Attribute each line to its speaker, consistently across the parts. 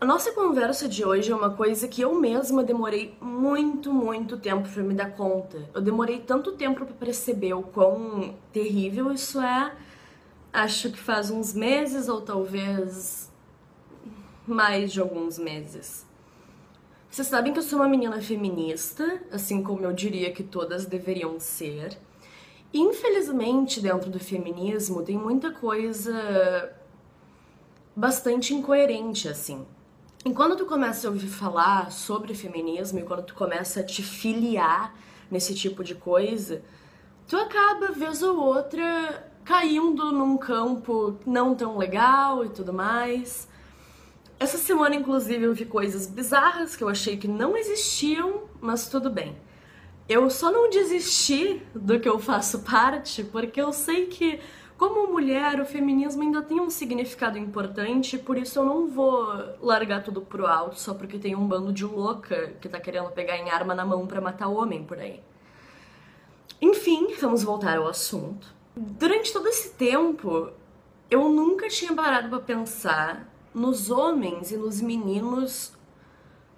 Speaker 1: A nossa conversa de hoje é uma coisa que eu mesma demorei muito, muito tempo para me dar conta. Eu demorei tanto tempo para perceber o quão terrível isso é. Acho que faz uns meses ou talvez mais de alguns meses. Vocês sabem que eu sou uma menina feminista, assim como eu diria que todas deveriam ser. Infelizmente, dentro do feminismo tem muita coisa bastante incoerente assim. E quando tu começa a ouvir falar sobre feminismo e quando tu começa a te filiar nesse tipo de coisa, tu acaba, vez ou outra, caindo num campo não tão legal e tudo mais. Essa semana, inclusive, eu vi coisas bizarras que eu achei que não existiam, mas tudo bem. Eu só não desisti do que eu faço parte porque eu sei que como mulher, o feminismo ainda tem um significado importante, por isso eu não vou largar tudo pro alto só porque tem um bando de louca que tá querendo pegar em arma na mão para matar homem por aí. Enfim, vamos voltar ao assunto. Durante todo esse tempo, eu nunca tinha parado para pensar nos homens e nos meninos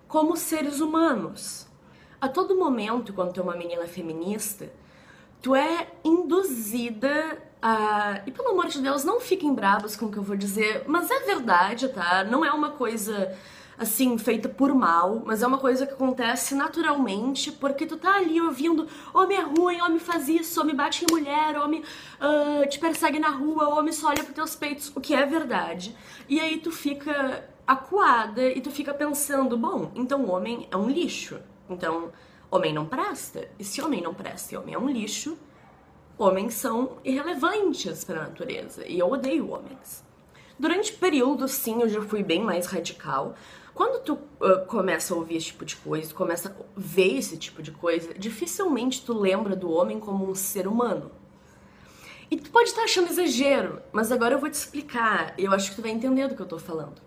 Speaker 1: como seres humanos. A todo momento, quando tu é uma menina feminista, tu é induzida ah, e pelo amor de Deus, não fiquem bravos com o que eu vou dizer, mas é verdade, tá? Não é uma coisa assim, feita por mal, mas é uma coisa que acontece naturalmente, porque tu tá ali ouvindo homem é ruim, homem faz isso, homem bate em mulher, homem uh, te persegue na rua, homem só olha pros teus peitos, o que é verdade. E aí tu fica acuada e tu fica pensando, bom, então homem é um lixo. Então, homem não presta. E se homem não presta e homem é um lixo, homens são irrelevantes para a natureza e eu odeio homens. Durante períodos, sim, eu já fui bem mais radical. Quando tu uh, começa a ouvir esse tipo de coisa, começa a ver esse tipo de coisa, dificilmente tu lembra do homem como um ser humano. E tu pode estar achando exagero, mas agora eu vou te explicar e eu acho que tu vai entender do que eu tô falando.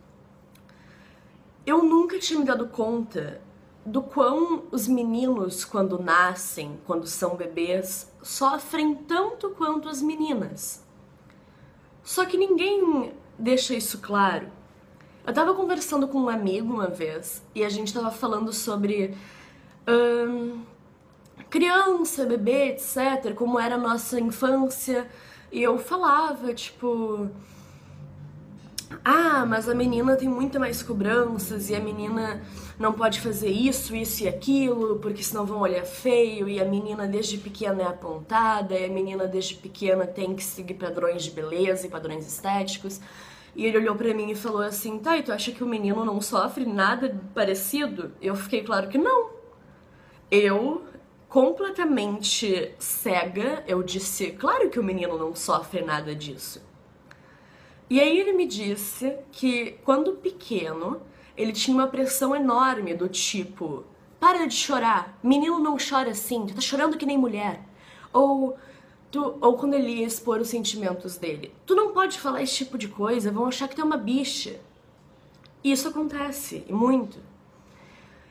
Speaker 1: Eu nunca tinha me dado conta do quão os meninos, quando nascem, quando são bebês, sofrem tanto quanto as meninas. Só que ninguém deixa isso claro. Eu tava conversando com um amigo uma vez e a gente tava falando sobre hum, criança, bebê, etc., como era a nossa infância. E eu falava, tipo ah, mas a menina tem muito mais cobranças e a menina não pode fazer isso, isso e aquilo, porque senão vão olhar feio, e a menina desde pequena é apontada, e a menina desde pequena tem que seguir padrões de beleza e padrões estéticos. E ele olhou para mim e falou assim: "Tá, e tu acha que o menino não sofre nada parecido?" Eu fiquei claro que não. Eu completamente cega, eu disse: "Claro que o menino não sofre nada disso." E aí ele me disse que quando pequeno ele tinha uma pressão enorme do tipo: para de chorar, menino não chora assim, tu tá chorando que nem mulher. Ou tu, ou quando ele ia expor os sentimentos dele, tu não pode falar esse tipo de coisa, vão achar que tu é uma bicha. E isso acontece, e muito.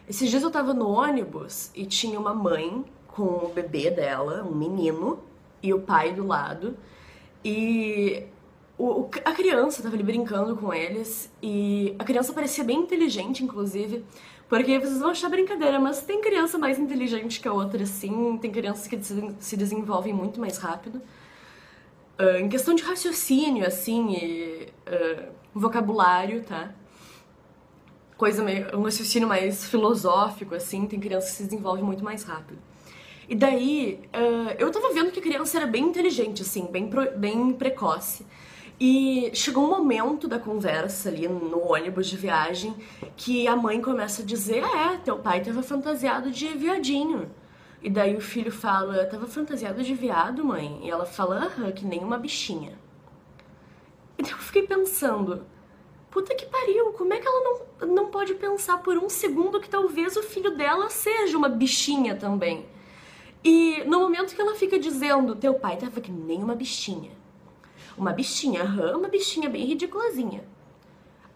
Speaker 1: Esses dias eu tava no ônibus e tinha uma mãe com o bebê dela, um menino, e o pai do lado. E o, a criança tava ali brincando com eles e a criança parecia bem inteligente, inclusive, porque vocês vão achar brincadeira, mas tem criança mais inteligente que a outra, sim, tem crianças que se desenvolvem muito mais rápido. Uh, em questão de raciocínio, assim, e uh, vocabulário, tá? Coisa meio, um raciocínio mais filosófico, assim, tem crianças que se desenvolvem muito mais rápido. E daí, uh, eu tava vendo que a criança era bem inteligente, assim, bem, pro, bem precoce. E chegou um momento da conversa ali no ônibus de viagem que a mãe começa a dizer: É, teu pai tava fantasiado de viadinho. E daí o filho fala: Tava fantasiado de viado, mãe? E ela fala: Aham, que nem uma bichinha. E daí eu fiquei pensando: Puta que pariu, como é que ela não, não pode pensar por um segundo que talvez o filho dela seja uma bichinha também? E no momento que ela fica dizendo: Teu pai tava que nem uma bichinha uma bichinha, aham, uma bichinha bem ridiculazinha.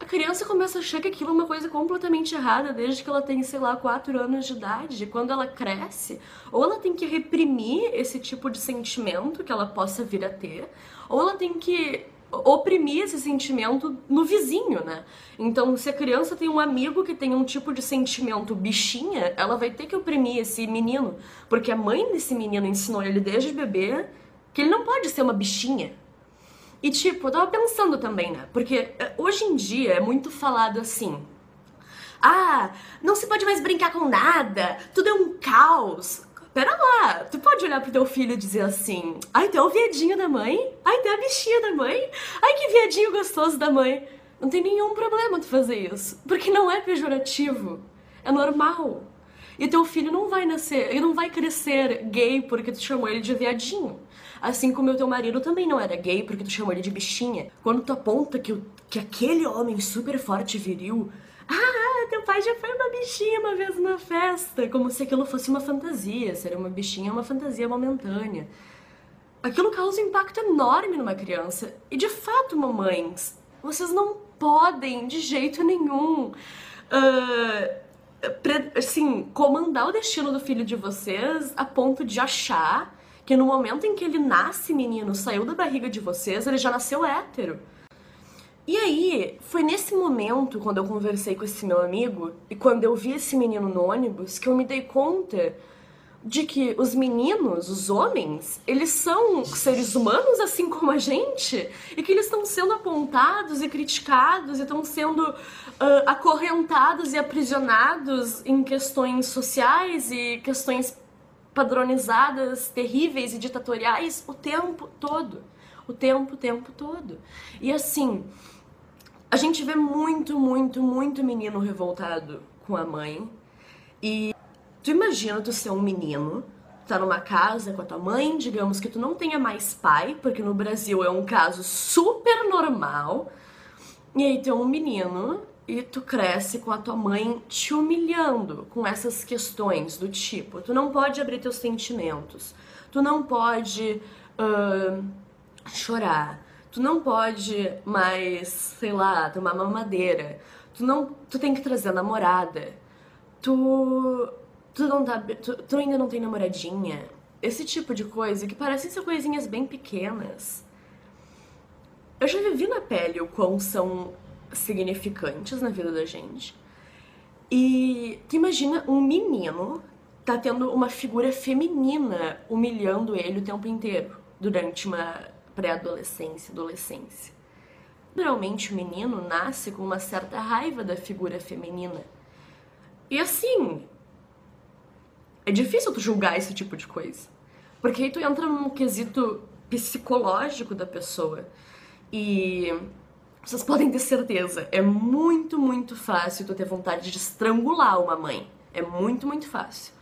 Speaker 1: A criança começa a achar que aquilo é uma coisa completamente errada desde que ela tem, sei lá, 4 anos de idade. Quando ela cresce, ou ela tem que reprimir esse tipo de sentimento que ela possa vir a ter, ou ela tem que oprimir esse sentimento no vizinho, né? Então, se a criança tem um amigo que tem um tipo de sentimento bichinha, ela vai ter que oprimir esse menino, porque a mãe desse menino ensinou ele desde bebê que ele não pode ser uma bichinha. E tipo, eu tava pensando também, né? Porque eh, hoje em dia é muito falado assim: ah, não se pode mais brincar com nada, tudo é um caos. Pera lá, tu pode olhar pro teu filho e dizer assim: ai, tem o viadinho da mãe, ai, tem a bichinha da mãe, ai, que viadinho gostoso da mãe. Não tem nenhum problema tu fazer isso, porque não é pejorativo, é normal. E teu filho não vai nascer, ele não vai crescer gay porque tu chamou ele de viadinho. Assim como o teu marido também não era gay porque tu chamou ele de bichinha. Quando tu aponta que, o, que aquele homem super forte viril ah, teu pai já foi uma bichinha uma vez numa festa, como se aquilo fosse uma fantasia, ser uma bichinha é uma fantasia momentânea. Aquilo causa um impacto enorme numa criança. E de fato, mamães, vocês não podem de jeito nenhum. Uh, assim, comandar o destino do filho de vocês a ponto de achar que no momento em que ele nasce, menino, saiu da barriga de vocês, ele já nasceu hétero. E aí, foi nesse momento, quando eu conversei com esse meu amigo, e quando eu vi esse menino no ônibus, que eu me dei conta de que os meninos, os homens, eles são seres humanos assim como a gente, e que eles estão sendo apontados e criticados, e estão sendo uh, acorrentados e aprisionados em questões sociais e questões padronizadas, terríveis e ditatoriais o tempo todo. O tempo, o tempo todo. E assim, a gente vê muito, muito, muito menino revoltado com a mãe. E tu imagina tu ser um menino, tá numa casa com a tua mãe, digamos que tu não tenha mais pai, porque no Brasil é um caso super normal. E aí tem um menino e tu cresce com a tua mãe te humilhando com essas questões do tipo, tu não pode abrir teus sentimentos, tu não pode uh, chorar, tu não pode mais, sei lá, tomar mamadeira. Tu não, tu tem que trazer namorada. Tu tu não tá, tu, tu ainda não tem namoradinha. Esse tipo de coisa que parecem ser coisinhas bem pequenas. Eu já vivi na pele o quão são significantes na vida da gente. E tu imagina um menino tá tendo uma figura feminina humilhando ele o tempo inteiro durante uma pré-adolescência, adolescência. Normalmente o menino nasce com uma certa raiva da figura feminina. E assim, é difícil tu julgar esse tipo de coisa. Porque aí tu entra num quesito psicológico da pessoa. E vocês podem ter certeza, é muito, muito fácil tu ter vontade de estrangular uma mãe. É muito, muito fácil.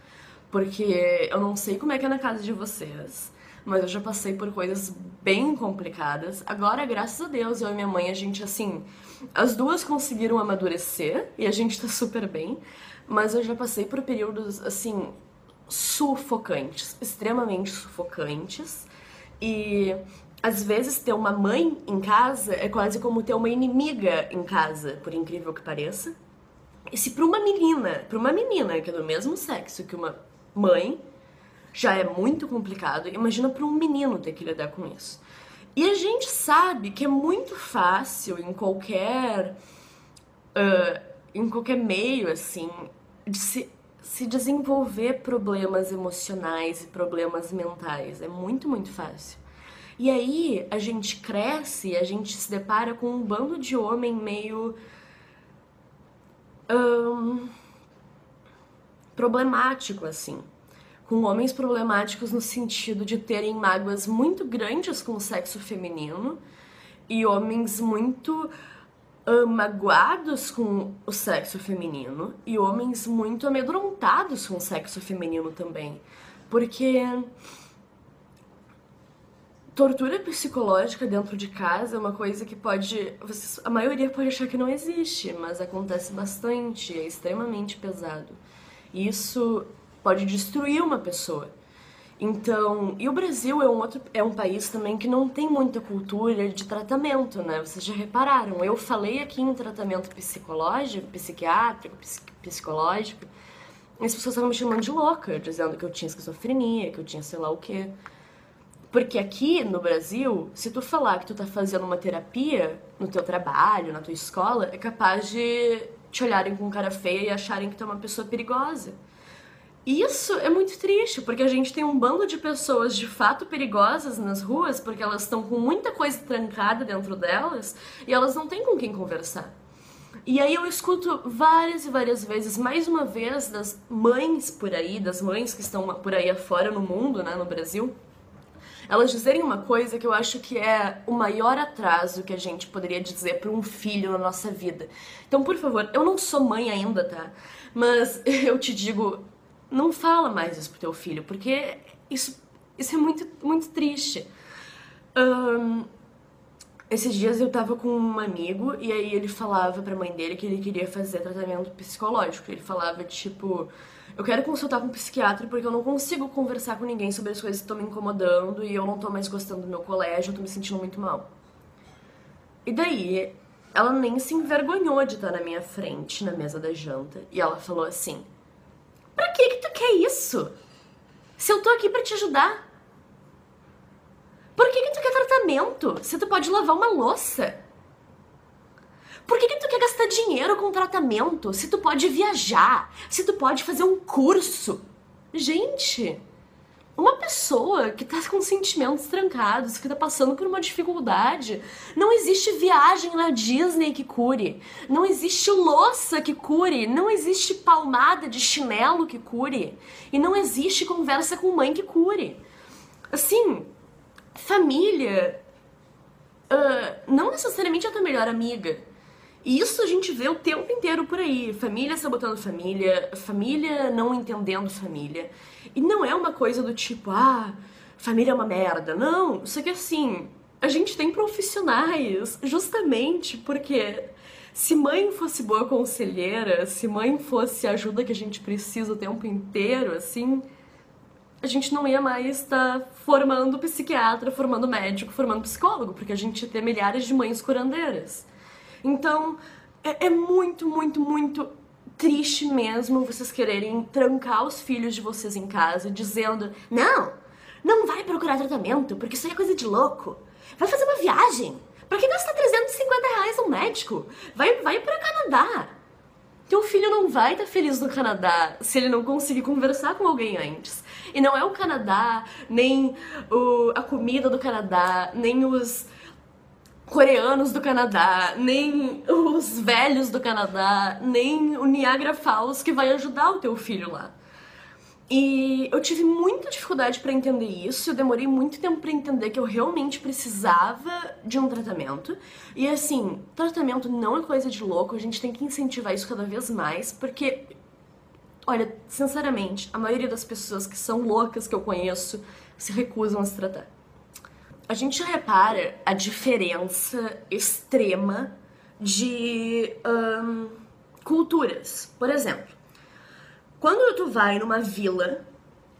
Speaker 1: Porque eu não sei como é que é na casa de vocês, mas eu já passei por coisas bem complicadas. Agora, graças a Deus, eu e minha mãe, a gente, assim, as duas conseguiram amadurecer e a gente tá super bem, mas eu já passei por períodos, assim, sufocantes, extremamente sufocantes. E às vezes ter uma mãe em casa é quase como ter uma inimiga em casa, por incrível que pareça. E se para uma menina, para uma menina que é do mesmo sexo que uma mãe, já é muito complicado. Imagina para um menino ter que lidar com isso. E a gente sabe que é muito fácil em qualquer uh, em qualquer meio assim de se, se desenvolver problemas emocionais e problemas mentais. É muito, muito fácil. E aí a gente cresce, a gente se depara com um bando de homem meio problemático assim com homens problemáticos no sentido de terem mágoas muito grandes com o sexo feminino e homens muito uh, magoados com o sexo feminino e homens muito amedrontados com o sexo feminino também. Porque tortura psicológica dentro de casa é uma coisa que pode. a maioria pode achar que não existe, mas acontece bastante, é extremamente pesado. Isso pode destruir uma pessoa. Então, e o Brasil é um outro é um país também que não tem muita cultura de tratamento, né? Vocês já repararam? Eu falei aqui em tratamento psicológico, psiquiátrico, psicológico, e as pessoas estavam me chamando de louca, dizendo que eu tinha esquizofrenia, que eu tinha sei lá o quê. Porque aqui no Brasil, se tu falar que tu tá fazendo uma terapia no teu trabalho, na tua escola, é capaz de te olharem com cara feia e acharem que tu é uma pessoa perigosa. Isso é muito triste, porque a gente tem um bando de pessoas de fato perigosas nas ruas, porque elas estão com muita coisa trancada dentro delas e elas não têm com quem conversar. E aí eu escuto várias e várias vezes, mais uma vez, das mães por aí, das mães que estão por aí afora no mundo, né, no Brasil, elas dizerem uma coisa que eu acho que é o maior atraso que a gente poderia dizer para um filho na nossa vida. Então, por favor, eu não sou mãe ainda, tá? Mas eu te digo, não fala mais isso pro teu filho, porque isso, isso é muito, muito triste. Um, esses dias eu tava com um amigo e aí ele falava pra mãe dele que ele queria fazer tratamento psicológico. Ele falava, tipo, eu quero consultar com um psiquiatra porque eu não consigo conversar com ninguém sobre as coisas que estão me incomodando e eu não tô mais gostando do meu colégio, eu tô me sentindo muito mal. E daí, ela nem se envergonhou de estar na minha frente, na mesa da janta, e ela falou assim: Pra que que tu quer isso? Se eu tô aqui para te ajudar. Por que que tu quer tratamento se tu pode lavar uma louça? Por que que tu quer gastar dinheiro com tratamento se tu pode viajar, se tu pode fazer um curso? Gente, uma pessoa que tá com sentimentos trancados, que tá passando por uma dificuldade, não existe viagem na Disney que cure, não existe louça que cure, não existe palmada de chinelo que cure, e não existe conversa com mãe que cure. Assim, família uh, não necessariamente é a tua melhor amiga. E isso a gente vê o tempo inteiro por aí. Família sabotando família, família não entendendo família. E não é uma coisa do tipo, ah, família é uma merda. Não, isso aqui é assim, a gente tem profissionais justamente porque se mãe fosse boa conselheira, se mãe fosse a ajuda que a gente precisa o tempo inteiro, assim, a gente não ia mais estar tá formando psiquiatra, formando médico, formando psicólogo, porque a gente ia ter milhares de mães curandeiras. Então, é, é muito, muito, muito triste mesmo vocês quererem trancar os filhos de vocês em casa dizendo: não, não vai procurar tratamento, porque isso aí é coisa de louco. Vai fazer uma viagem. Pra que gastar 350 reais no médico? Vai, vai pra Canadá. Teu filho não vai estar tá feliz no Canadá se ele não conseguir conversar com alguém antes. E não é o Canadá, nem o, a comida do Canadá, nem os coreanos do Canadá, nem os velhos do Canadá, nem o Niagara Falls que vai ajudar o teu filho lá. E eu tive muita dificuldade para entender isso, eu demorei muito tempo para entender que eu realmente precisava de um tratamento. E assim, tratamento não é coisa de louco, a gente tem que incentivar isso cada vez mais, porque olha, sinceramente, a maioria das pessoas que são loucas que eu conheço se recusam a se tratar a gente repara a diferença extrema de culturas. Por exemplo, quando tu vai numa vila,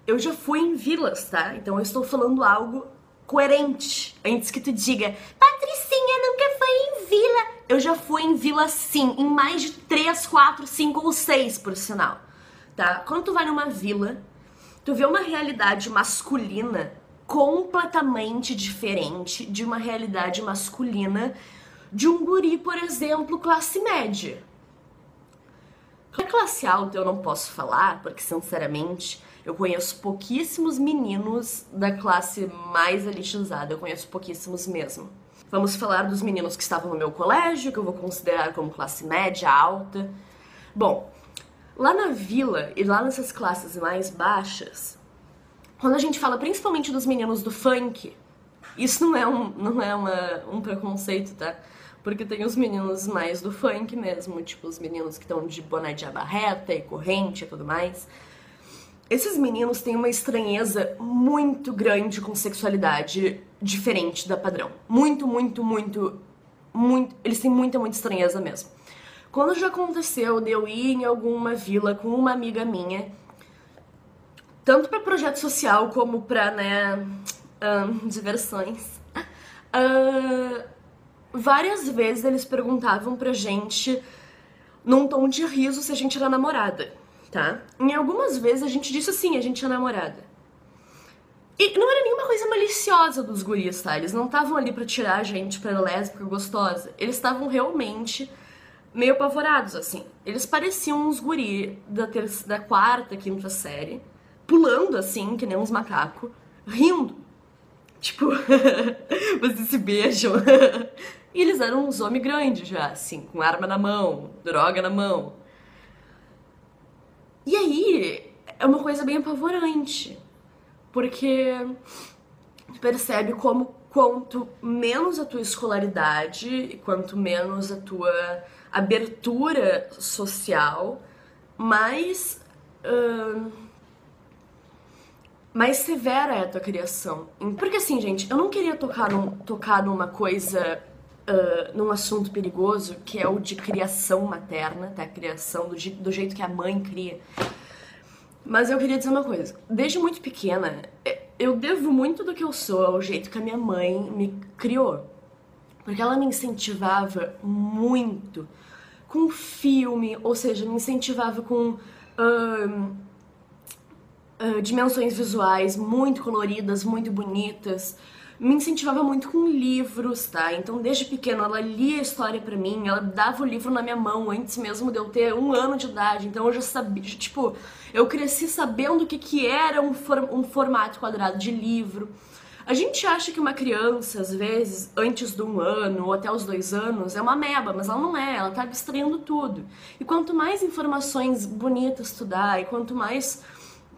Speaker 1: eu já fui em vilas, tá? Então eu estou falando algo coerente antes que tu diga, Patricinha nunca foi em vila. Eu já fui em vila sim, em mais de 3, 4, 5 ou 6, por sinal. Tá? Quando tu vai numa vila, tu vê uma realidade masculina completamente diferente de uma realidade masculina de um guri, por exemplo, classe média. A classe alta eu não posso falar, porque sinceramente eu conheço pouquíssimos meninos da classe mais elitizada, eu conheço pouquíssimos mesmo. Vamos falar dos meninos que estavam no meu colégio, que eu vou considerar como classe média, alta. Bom, lá na vila e lá nessas classes mais baixas, quando a gente fala principalmente dos meninos do funk, isso não é um, não é uma, um preconceito, tá? Porque tem os meninos mais do funk mesmo, tipo os meninos que estão de boné de abarreta e corrente e tudo mais. Esses meninos têm uma estranheza muito grande com sexualidade diferente da padrão. Muito, muito, muito, muito. Eles têm muita, muita estranheza mesmo. Quando já aconteceu de eu ir em alguma vila com uma amiga minha tanto para projeto social como para né, um, diversões. Uh, várias vezes eles perguntavam pra gente, num tom de riso, se a gente era namorada, tá? Em algumas vezes a gente disse sim, a gente é namorada. E não era nenhuma coisa maliciosa dos guris, tá? Eles não estavam ali para tirar a gente pra lésbica gostosa. Eles estavam realmente meio apavorados, assim. Eles pareciam uns guri da, terça, da quarta, quinta série, pulando assim, que nem uns macacos, rindo. Tipo, vocês se beijam. e eles eram uns homens grandes já, assim, com arma na mão, droga na mão. E aí, é uma coisa bem apavorante porque percebe como quanto menos a tua escolaridade e quanto menos a tua abertura social, mais uh, mais severa é a tua criação. Porque assim, gente, eu não queria tocar, num, tocar numa coisa, uh, num assunto perigoso, que é o de criação materna, tá? Criação do, do jeito que a mãe cria. Mas eu queria dizer uma coisa. Desde muito pequena, é, eu devo muito do que eu sou ao jeito que a minha mãe me criou. Porque ela me incentivava muito com filme, ou seja, me incentivava com uh, uh, dimensões visuais muito coloridas, muito bonitas me incentivava muito com livros, tá? Então, desde pequeno, ela lia a história para mim, ela dava o livro na minha mão antes mesmo de eu ter um ano de idade. Então, eu já sabia, tipo, eu cresci sabendo o que, que era um, for, um formato quadrado de livro. A gente acha que uma criança, às vezes, antes de um ano ou até os dois anos, é uma meba, mas ela não é, ela tá abstraindo tudo. E quanto mais informações bonitas tu dá, e quanto mais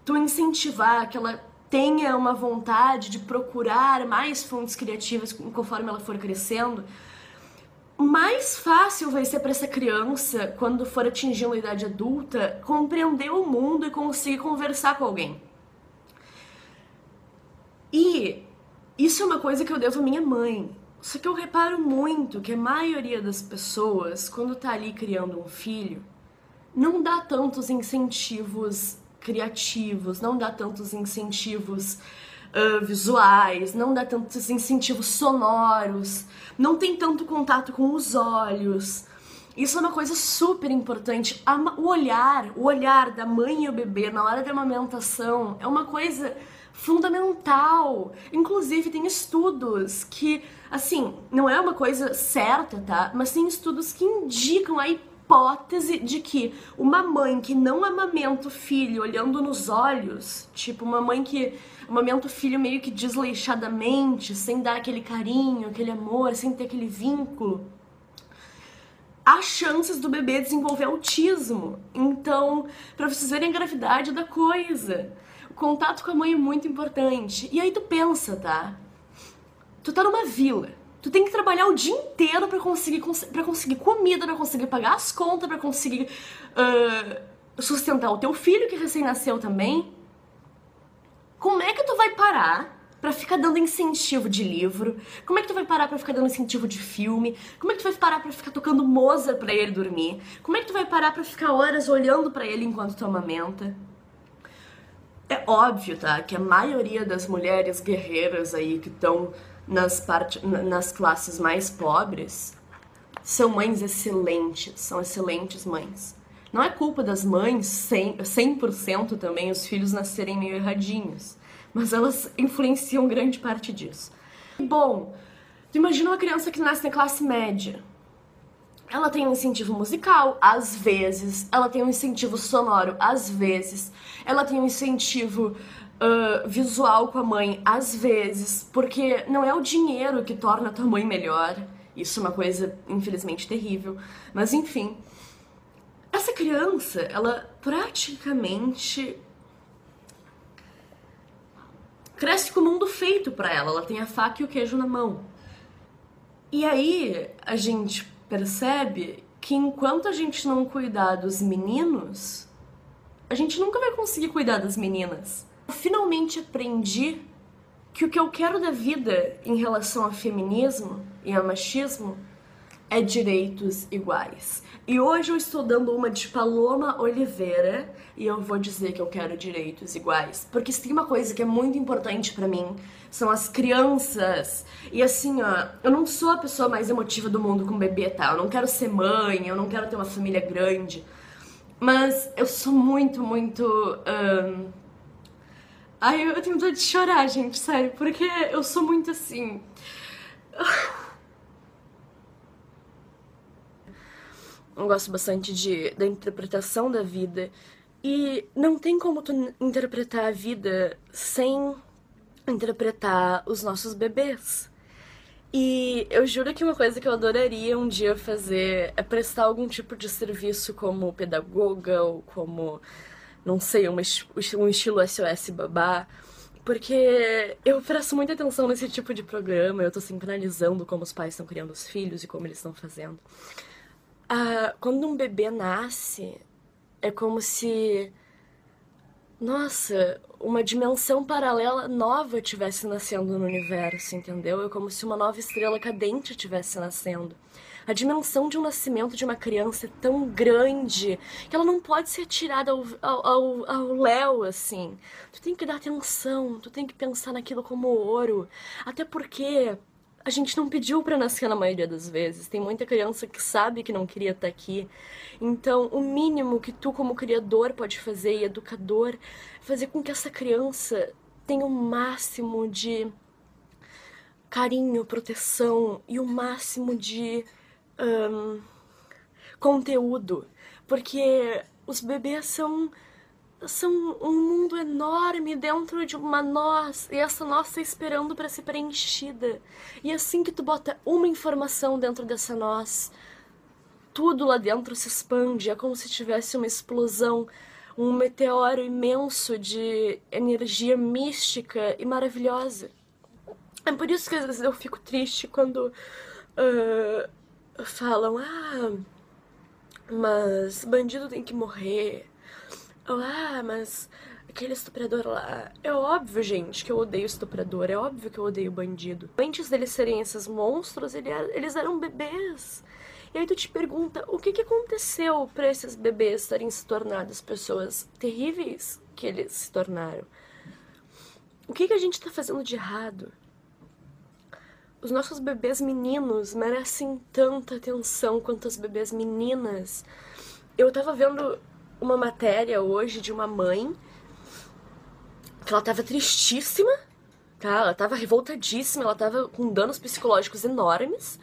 Speaker 1: tu incentivar que ela tenha uma vontade de procurar mais fontes criativas conforme ela for crescendo, mais fácil vai ser para essa criança, quando for atingindo a idade adulta, compreender o mundo e conseguir conversar com alguém. E isso é uma coisa que eu devo à minha mãe. Só que eu reparo muito que a maioria das pessoas, quando tá ali criando um filho, não dá tantos incentivos criativos, não dá tantos incentivos uh, visuais, não dá tantos incentivos sonoros, não tem tanto contato com os olhos. Isso é uma coisa super importante. O olhar, o olhar da mãe e o bebê na hora da amamentação é uma coisa fundamental. Inclusive, tem estudos que, assim, não é uma coisa certa, tá? Mas tem estudos que indicam a hipótese de que uma mãe que não amamenta o filho olhando nos olhos, tipo uma mãe que amamenta o filho meio que desleixadamente, sem dar aquele carinho, aquele amor, sem ter aquele vínculo, há chances do bebê desenvolver autismo. Então, para vocês verem a gravidade da coisa, o contato com a mãe é muito importante. E aí tu pensa, tá? Tu tá numa vila Tu tem que trabalhar o dia inteiro para conseguir para conseguir comida, para conseguir pagar as contas, para conseguir uh, sustentar o teu filho que recém nasceu também. Como é que tu vai parar para ficar dando incentivo de livro? Como é que tu vai parar para ficar dando incentivo de filme? Como é que tu vai parar para ficar tocando Mozart para ele dormir? Como é que tu vai parar para ficar horas olhando para ele enquanto tu amamenta? É óbvio, tá, que a maioria das mulheres guerreiras aí que estão nas, part... nas classes mais pobres são mães excelentes, são excelentes mães. Não é culpa das mães 100%, 100 também os filhos nascerem meio erradinhos, mas elas influenciam grande parte disso. Bom, tu imagina uma criança que nasce na classe média. Ela tem um incentivo musical, às vezes. Ela tem um incentivo sonoro, às vezes. Ela tem um incentivo uh, visual com a mãe, às vezes, porque não é o dinheiro que torna a tua mãe melhor. Isso é uma coisa, infelizmente, terrível. Mas enfim, essa criança, ela praticamente cresce com o mundo feito para ela. Ela tem a faca e o queijo na mão. E aí a gente percebe que enquanto a gente não cuidar dos meninos, a gente nunca vai conseguir cuidar das meninas. Eu finalmente aprendi que o que eu quero da vida em relação a feminismo e a machismo é direitos iguais. E hoje eu estou dando uma de Paloma Oliveira e eu vou dizer que eu quero direitos iguais, porque se tem uma coisa que é muito importante para mim, são as crianças. E assim, ó, eu não sou a pessoa mais emotiva do mundo com bebê, tá? Eu não quero ser mãe, eu não quero ter uma família grande. Mas eu sou muito, muito Ai, eu tenho vontade de chorar, gente, sério, porque eu sou muito assim. Eu gosto bastante de, da interpretação da vida. E não tem como tu interpretar a vida sem interpretar os nossos bebês. E eu juro que uma coisa que eu adoraria um dia fazer é prestar algum tipo de serviço como pedagoga ou como, não sei, um, estilo SOS babá. Porque eu presto muita atenção nesse tipo de programa, eu tô sempre analisando como os pais estão criando os filhos e como eles estão fazendo. Ah, quando um bebê nasce, é como se. Nossa, uma dimensão paralela nova tivesse nascendo no universo, entendeu? É como se uma nova estrela cadente tivesse nascendo. A dimensão de um nascimento de uma criança é tão grande que ela não pode ser tirada ao, ao, ao léu, assim. Tu tem que dar atenção, tu tem que pensar naquilo como ouro. Até porque a gente não pediu para nascer na maioria das vezes. Tem muita criança que sabe que não queria estar aqui. Então, o mínimo que tu, como criador, pode fazer e educador, é fazer com que essa criança tenha o máximo de carinho, proteção e o máximo de um, conteúdo. Porque os bebês são são um mundo enorme dentro de uma nós, e essa nós tá esperando para ser preenchida. E assim que tu bota uma informação dentro dessa nós, tudo lá dentro se expande, é como se tivesse uma explosão, um meteoro imenso de energia mística e maravilhosa. É por isso que às vezes eu fico triste quando uh, falam, ah, mas bandido tem que morrer ah, mas aquele estuprador lá. É óbvio, gente, que eu odeio estuprador. É óbvio que eu odeio bandido. Antes deles serem esses monstros, eles eram bebês. E aí tu te pergunta, o que, que aconteceu para esses bebês terem se tornado as pessoas terríveis que eles se tornaram? O que, que a gente tá fazendo de errado? Os nossos bebês meninos merecem tanta atenção quanto as bebês meninas. Eu tava vendo uma matéria hoje de uma mãe que ela tava tristíssima, tá? Ela tava revoltadíssima, ela tava com danos psicológicos enormes.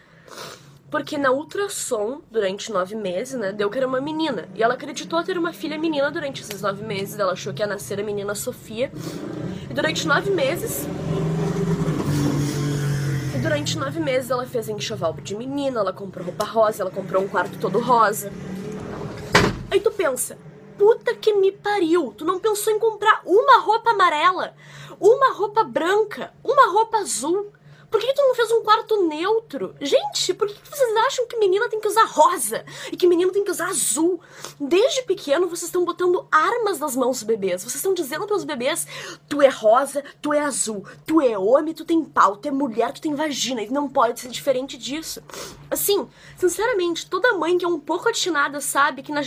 Speaker 1: Porque na ultrassom, durante nove meses, né, deu que era uma menina. E ela acreditou ter uma filha menina durante esses nove meses. Ela achou que ia nascer a menina Sofia. E durante nove meses. Durante nove meses ela fez enxoval de menina, ela comprou roupa rosa, ela comprou um quarto todo rosa. Aí tu pensa, puta que me pariu, tu não pensou em comprar uma roupa amarela, uma roupa branca, uma roupa azul? Por que, que, tu não fez um quarto neutro? Gente, por que, que, vocês acham que menina tem que usar rosa e que menino tem que usar azul? Desde pequeno vocês estão botando armas nas mãos dos bebês. Vocês estão dizendo para os bebês: tu é rosa, tu é azul, tu é homem, tu tem pau, tu é mulher, tu tem vagina. E não pode ser diferente disso. Assim, sinceramente, toda mãe que é um pouco atinada sabe que na,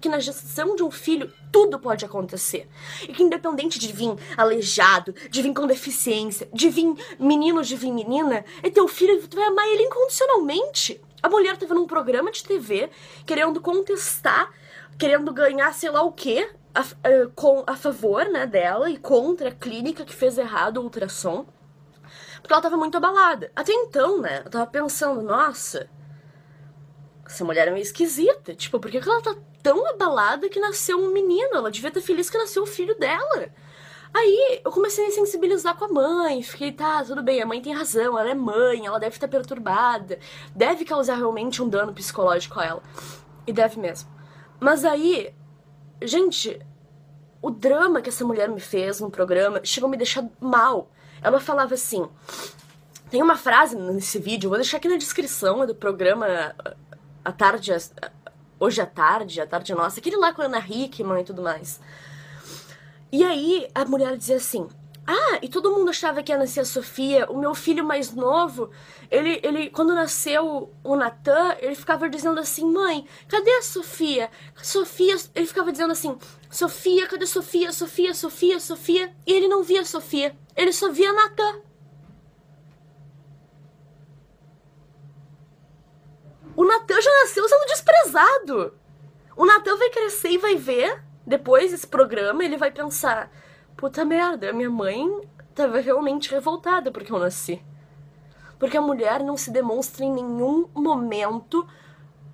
Speaker 1: que na gestação de um filho tudo pode acontecer. E que independente de vir aleijado, de vir com deficiência, de vir menino, de vir menina, é teu filho, tu vai amar ele incondicionalmente. A mulher tava num programa de TV querendo contestar, querendo ganhar sei lá o quê, a, a, com, a favor né, dela e contra a clínica que fez errado o ultrassom. Porque ela tava muito abalada. Até então, né, eu tava pensando, nossa, essa mulher é meio esquisita. Tipo, por que ela tá tão abalada que nasceu um menino? Ela devia estar feliz que nasceu o filho dela. Aí eu comecei a sensibilizar com a mãe, fiquei, tá, tudo bem, a mãe tem razão, ela é mãe, ela deve estar perturbada, deve causar realmente um dano psicológico a ela. E deve mesmo. Mas aí, gente, o drama que essa mulher me fez no programa chegou a me deixar mal. Ela falava assim: tem uma frase nesse vídeo, vou deixar aqui na descrição do programa a tarde, hoje à tarde, a tarde nossa, aquele lá com a Ana Hickman e tudo mais. E aí a mulher dizia assim: Ah, e todo mundo achava que ia nascer a Sofia. O meu filho mais novo, ele, ele quando nasceu o Natan, ele ficava dizendo assim: Mãe, cadê a Sofia? Sofia, ele ficava dizendo assim: Sofia, cadê Sofia? Sofia, Sofia, Sofia. E ele não via Sofia, ele só via Natan. O Natan já nasceu sendo desprezado. O Natan vai crescer e vai ver, depois desse programa, ele vai pensar: puta merda, minha mãe tava realmente revoltada porque eu nasci. Porque a mulher não se demonstra em nenhum momento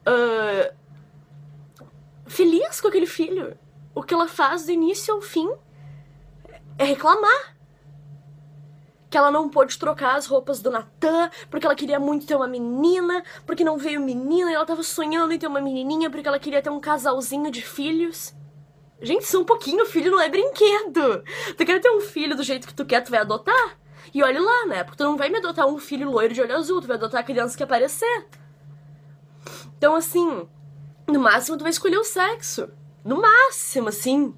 Speaker 1: uh, feliz com aquele filho. O que ela faz do início ao fim é reclamar. Que ela não pôde trocar as roupas do Natan, porque ela queria muito ter uma menina, porque não veio menina, e ela tava sonhando em ter uma menininha, porque ela queria ter um casalzinho de filhos. Gente, só um pouquinho, filho não é brinquedo. Tu quer ter um filho do jeito que tu quer, tu vai adotar? E olha lá, né? Porque tu não vai me adotar um filho loiro de olho azul, tu vai adotar a criança que aparecer. Então, assim, no máximo tu vai escolher o sexo. No máximo, assim.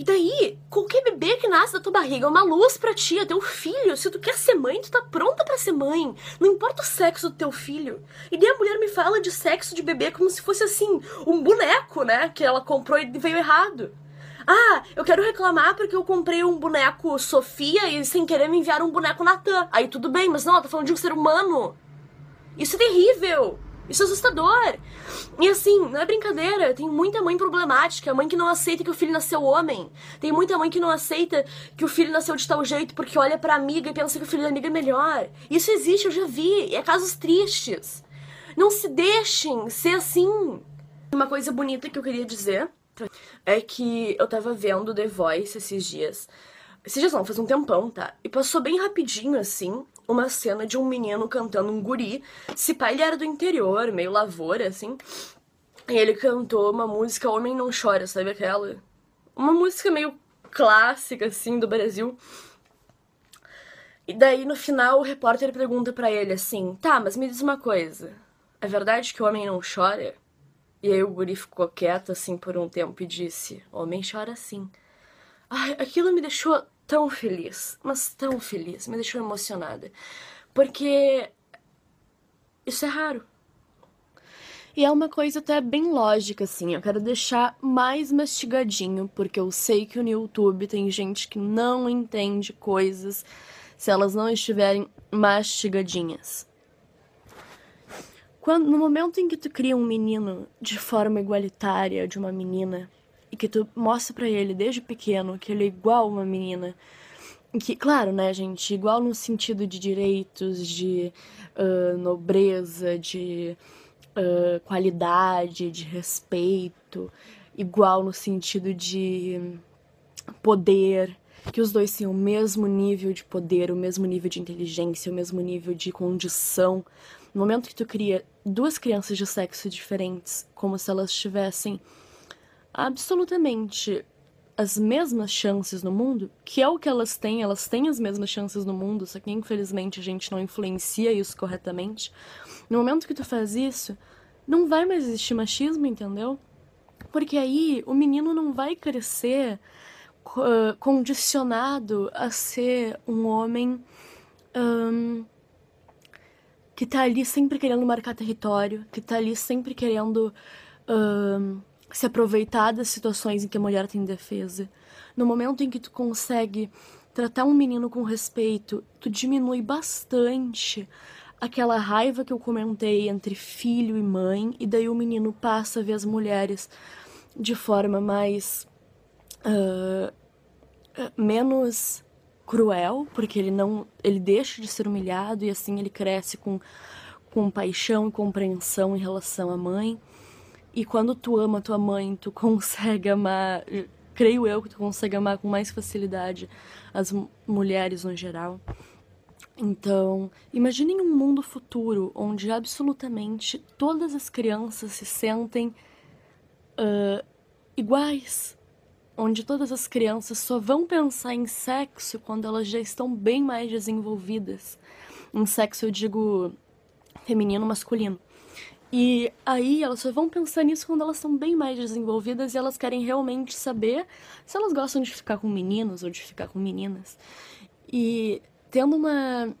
Speaker 1: E daí, qualquer bebê que nasce da tua barriga é uma luz pra ti, é teu filho. Se tu quer ser mãe, tu tá pronta para ser mãe. Não importa o sexo do teu filho. E daí a mulher me fala de sexo de bebê como se fosse assim, um boneco, né? Que ela comprou e veio errado. Ah, eu quero reclamar porque eu comprei um boneco Sofia e sem querer me enviaram um boneco Natan. Aí tudo bem, mas não, ela tá falando de um ser humano. Isso é terrível. Isso é assustador. E assim, não é brincadeira. Tem muita mãe problemática, mãe que não aceita que o filho nasceu homem. Tem muita mãe que não aceita que o filho nasceu de tal jeito porque olha pra amiga e pensa que o filho da amiga é melhor. Isso existe, eu já vi. É casos tristes. Não se deixem ser assim. Uma coisa bonita que eu queria dizer é que eu tava vendo The Voice esses dias. Esses dias não, faz um tempão, tá? E passou bem rapidinho, assim, uma cena de um menino cantando um guri. Se pai ele era do interior, meio lavoura, assim. E ele cantou uma música Homem Não Chora, sabe aquela? Uma música meio clássica, assim, do Brasil. E daí, no final, o repórter pergunta para ele assim: Tá, mas me diz uma coisa. É verdade que o homem não chora? E aí o guri ficou quieto, assim, por um tempo e disse: Homem chora sim. Ai, aquilo me deixou tão feliz, mas tão feliz, me deixou emocionada. Porque isso é raro. E é uma coisa até bem lógica, assim. Eu quero deixar mais mastigadinho, porque eu sei que no YouTube tem gente que não entende coisas se elas não estiverem mastigadinhas. Quando, no momento em que tu cria um menino de forma igualitária de uma menina, que tu mostra para ele desde pequeno que ele é igual uma menina. Que, claro, né, gente, igual no sentido de direitos, de uh, nobreza, de uh, qualidade, de respeito, igual no sentido de poder, que os dois tenham o mesmo nível de poder, o mesmo nível de inteligência, o mesmo nível de condição. No momento que tu cria duas crianças de sexo diferentes, como se elas tivessem absolutamente as mesmas chances no mundo, que é o que elas têm, elas têm as mesmas chances no mundo, só que infelizmente a gente não influencia isso corretamente. No momento que tu faz isso, não vai mais existir machismo, entendeu? Porque aí o menino não vai crescer uh, condicionado a ser um homem um, que tá ali sempre querendo marcar território, que tá ali sempre querendo. Se aproveitar das situações em que a mulher tem defesa. No momento em que tu consegue tratar um menino com respeito, tu diminui bastante aquela raiva que eu comentei entre filho e mãe, e daí o menino passa a ver as mulheres de forma mais. Uh, menos cruel, porque ele não. ele deixa de ser humilhado e assim ele cresce com, com paixão e compreensão em relação à mãe. E quando tu ama tua mãe, tu consegue amar, creio eu que tu consegue amar com mais facilidade as mulheres no geral. Então, imaginem um mundo futuro onde absolutamente todas as crianças se sentem uh, iguais. Onde todas as crianças só vão pensar em sexo quando elas já estão bem mais desenvolvidas. Em sexo eu digo feminino, masculino. E aí elas só vão pensar nisso quando elas estão bem mais desenvolvidas e elas querem realmente saber se elas gostam de ficar com meninos ou de ficar com meninas. E tendo uma,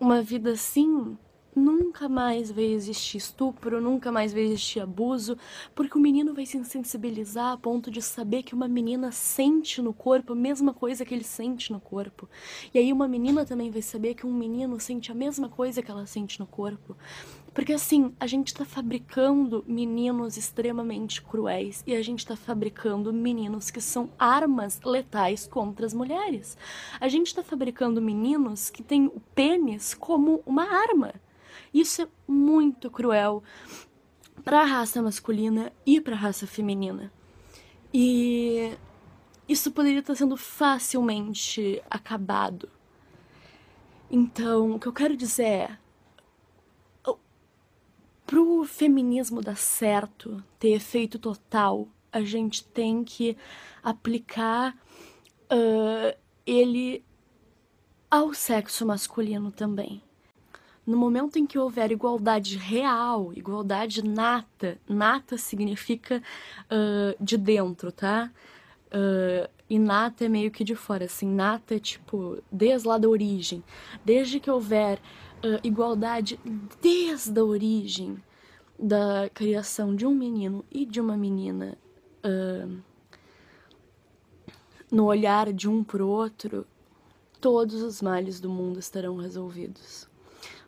Speaker 1: uma vida assim, nunca mais vai existir estupro, nunca mais vai existir abuso, porque o menino vai se sensibilizar a ponto de saber que uma menina sente no corpo a mesma coisa que ele sente no corpo. E aí uma menina também vai saber que um menino sente a mesma coisa que ela sente no corpo. Porque assim, a gente tá fabricando meninos extremamente cruéis e a gente tá fabricando meninos que são armas letais contra as mulheres. A gente tá fabricando meninos que têm o pênis como uma arma. Isso é muito cruel para a raça masculina e para a raça feminina. E isso poderia estar sendo facilmente acabado. Então, o que eu quero dizer é pro feminismo dar certo, ter efeito total, a gente tem que aplicar uh, ele ao sexo masculino também. No momento em que houver igualdade real, igualdade nata, nata significa uh, de dentro, tá? Uh, e nata é meio que de fora, assim, nata é tipo, desde lá da origem. Desde que houver uh, igualdade desde a origem da criação de um menino e de uma menina uh, no olhar de um pro outro, todos os males do mundo estarão resolvidos.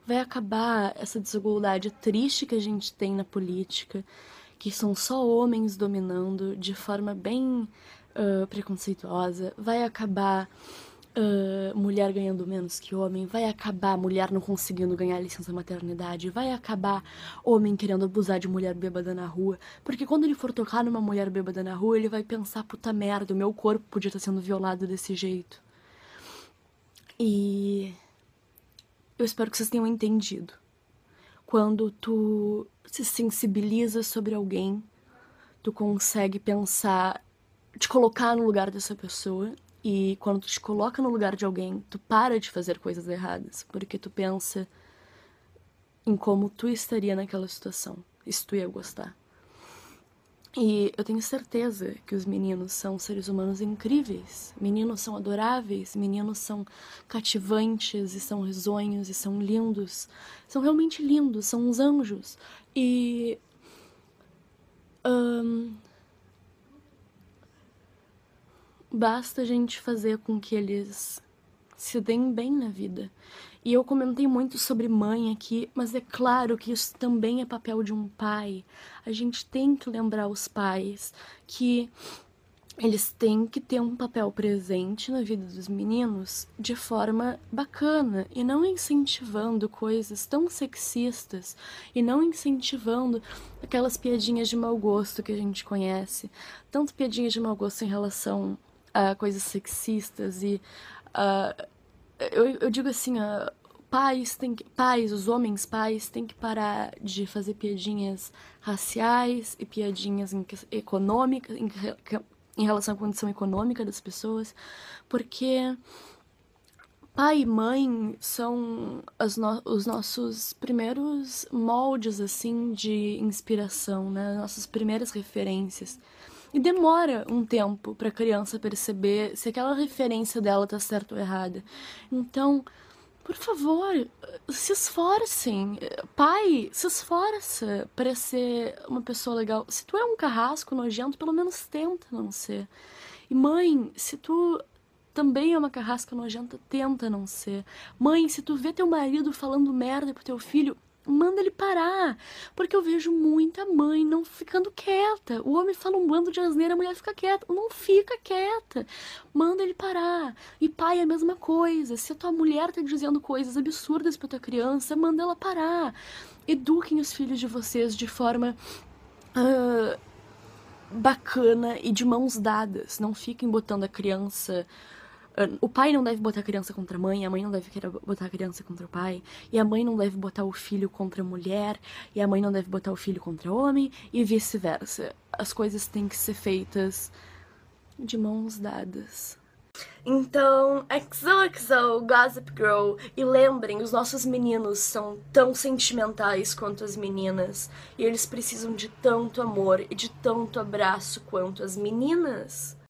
Speaker 1: Vai acabar essa desigualdade triste que a gente tem na política, que são só homens dominando de forma bem uh, preconceituosa. Vai acabar uh, mulher ganhando menos que homem, vai acabar mulher não conseguindo ganhar licença maternidade, vai acabar homem querendo abusar de mulher bêbada na rua, porque quando ele for tocar numa mulher bêbada na rua, ele vai pensar, puta merda, o meu corpo podia estar sendo violado desse jeito. E eu espero que vocês tenham entendido. Quando tu se sensibiliza sobre alguém, tu consegue pensar, te colocar no lugar dessa pessoa e quando tu te coloca no lugar de alguém, tu para de fazer coisas erradas, porque tu pensa em como tu estaria naquela situação, se tu ia gostar. E eu tenho certeza que os meninos são seres humanos incríveis. Meninos são adoráveis, meninos são cativantes e são risonhos e são lindos. São realmente lindos, são uns anjos. E. Um, Basta a gente fazer com que eles se deem bem na vida. E eu comentei muito sobre mãe aqui, mas é claro que isso também é papel de um pai. A gente tem que lembrar os pais que eles têm que ter um papel presente na vida dos meninos de forma bacana e não incentivando coisas tão sexistas e não incentivando aquelas piadinhas de mau gosto que a gente conhece, tanto piadinhas de mau gosto em relação uh, coisas sexistas e uh, eu, eu digo assim, uh, pais tem que, pais, os homens pais têm que parar de fazer piadinhas raciais e piadinhas econômicas em, em relação à condição econômica das pessoas, porque pai e mãe são no os nossos primeiros moldes assim de inspiração, né? Nossas primeiras referências. E demora um tempo para a criança perceber se aquela referência dela tá certa ou errada. Então, por favor, se esforcem. Pai, se esforça para ser uma pessoa legal. Se tu é um carrasco nojento, pelo menos tenta não ser. E mãe, se tu também é uma carrasca nojenta, tenta não ser. Mãe, se tu vê teu marido falando merda pro teu filho, manda ele parar. Porque eu vejo muita mãe não ficando quieta. O homem fala um bando de asneira, a mulher fica quieta. Não fica quieta. Manda ele parar. E pai é a mesma coisa. Se a tua mulher tá dizendo coisas absurdas pra tua criança, manda ela parar. Eduquem os filhos de vocês de forma. Uh, bacana e de mãos dadas. Não fiquem botando a criança o pai não deve botar a criança contra a mãe, a mãe não deve botar a criança contra o pai, e a mãe não deve botar o filho contra a mulher, e a mãe não deve botar o filho contra o homem, e vice-versa. As coisas têm que ser feitas de mãos dadas. Então, XOXO, Gossip Girl, e lembrem, os nossos meninos são tão sentimentais quanto as meninas, e eles precisam de tanto amor e de tanto abraço quanto as meninas.